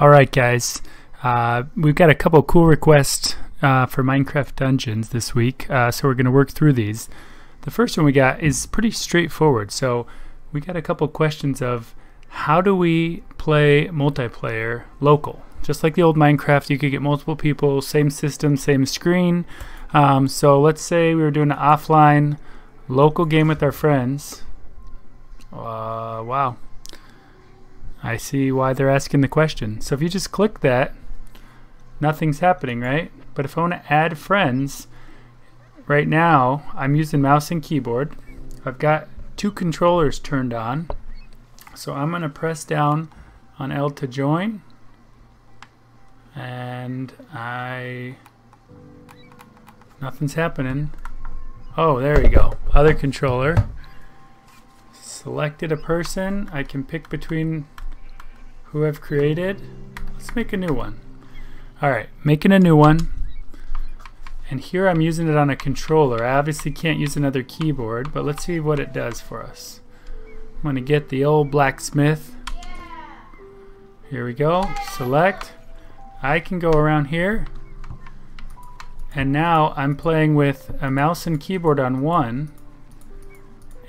All right, guys. Uh, we've got a couple cool requests uh, for Minecraft Dungeons this week, uh, so we're going to work through these. The first one we got is pretty straightforward. So we got a couple questions of how do we play multiplayer local? Just like the old Minecraft, you could get multiple people, same system, same screen. Um, so let's say we were doing an offline local game with our friends. Uh, wow. I see why they're asking the question. So if you just click that, nothing's happening, right? But if I want to add friends, right now I'm using mouse and keyboard. I've got two controllers turned on. So I'm going to press down on L to join. And I... Nothing's happening. Oh, there we go. Other controller. Selected a person. I can pick between who I've created. Let's make a new one. Alright, making a new one. And here I'm using it on a controller. I obviously can't use another keyboard, but let's see what it does for us. I'm to get the old blacksmith. Here we go. Select. I can go around here. And now I'm playing with a mouse and keyboard on one.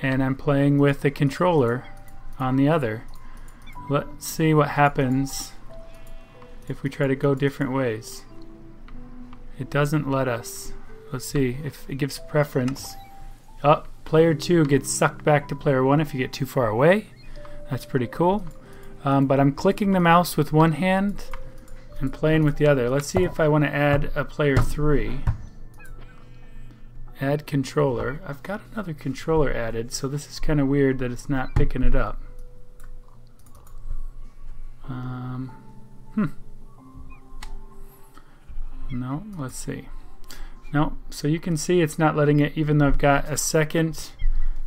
And I'm playing with the controller on the other. Let's see what happens if we try to go different ways. It doesn't let us. Let's see if it gives preference. Oh, player 2 gets sucked back to player 1 if you get too far away. That's pretty cool. Um, but I'm clicking the mouse with one hand and playing with the other. Let's see if I want to add a player 3. Add controller. I've got another controller added, so this is kind of weird that it's not picking it up. Hmm. No, let's see. No, so you can see it's not letting it, even though I've got a second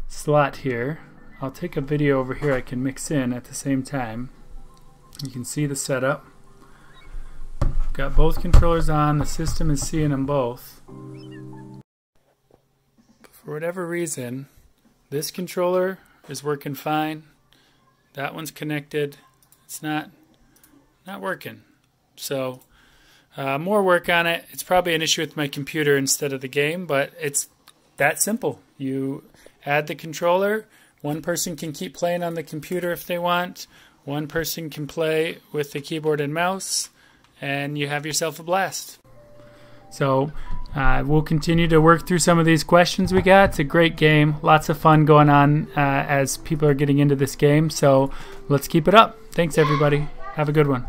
slot here. I'll take a video over here I can mix in at the same time. You can see the setup. Got both controllers on, the system is seeing them both. For whatever reason, this controller is working fine. That one's connected it's not not working. So uh, more work on it. It's probably an issue with my computer instead of the game, but it's that simple. You add the controller. One person can keep playing on the computer if they want. One person can play with the keyboard and mouse, and you have yourself a blast. So uh, we'll continue to work through some of these questions we got. It's a great game. Lots of fun going on uh, as people are getting into this game. So let's keep it up. Thanks, everybody. Have a good one.